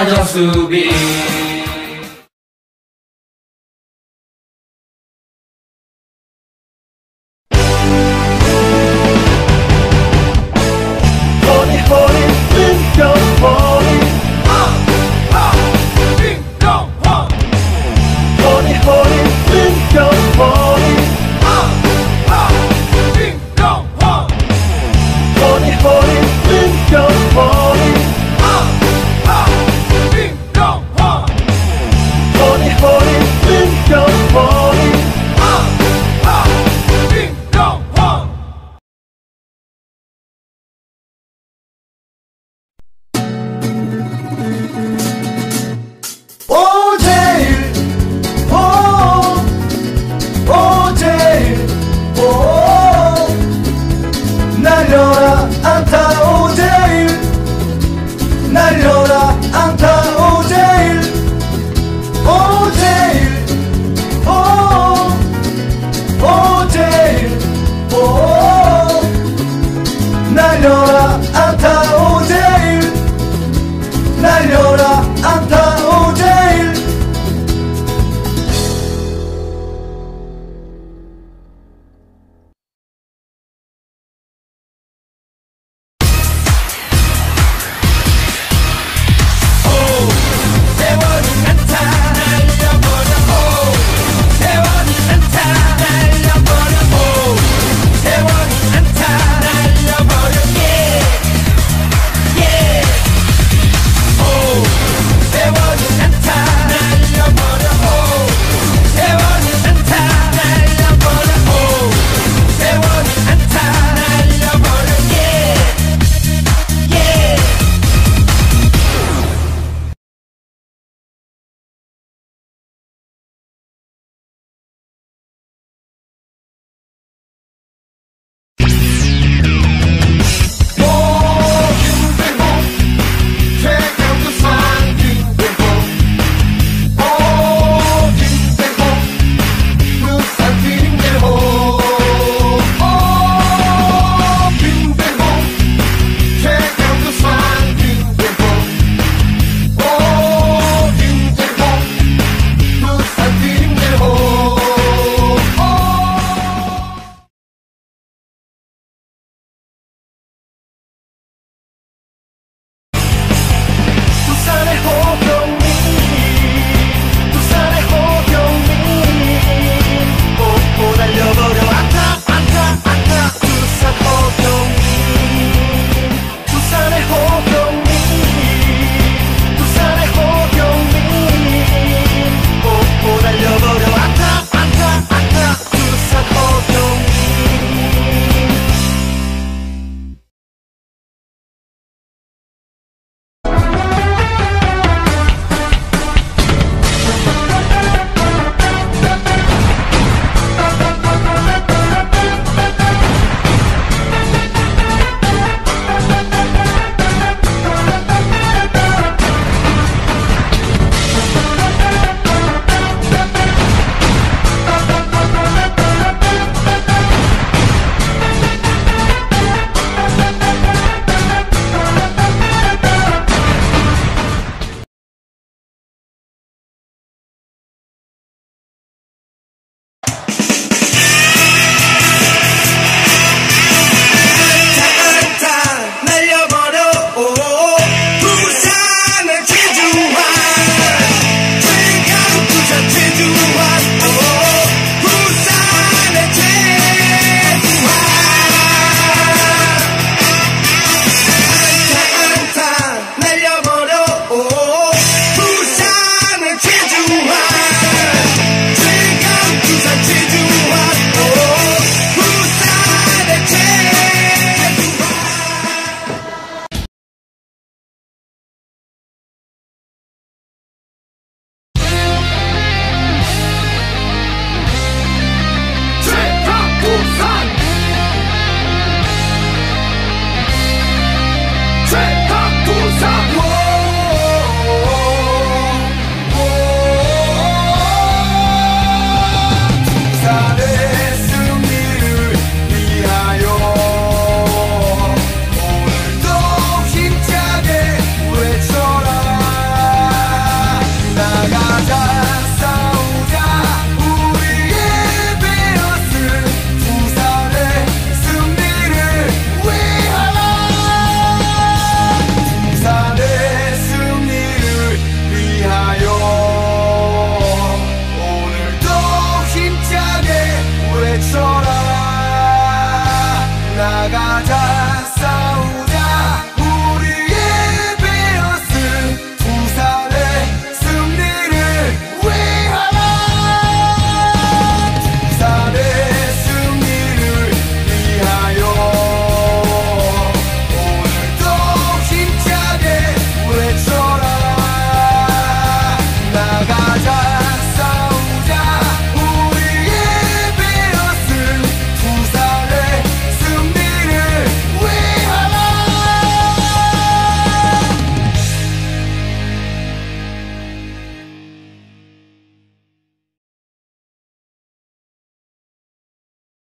I'm supposed to be.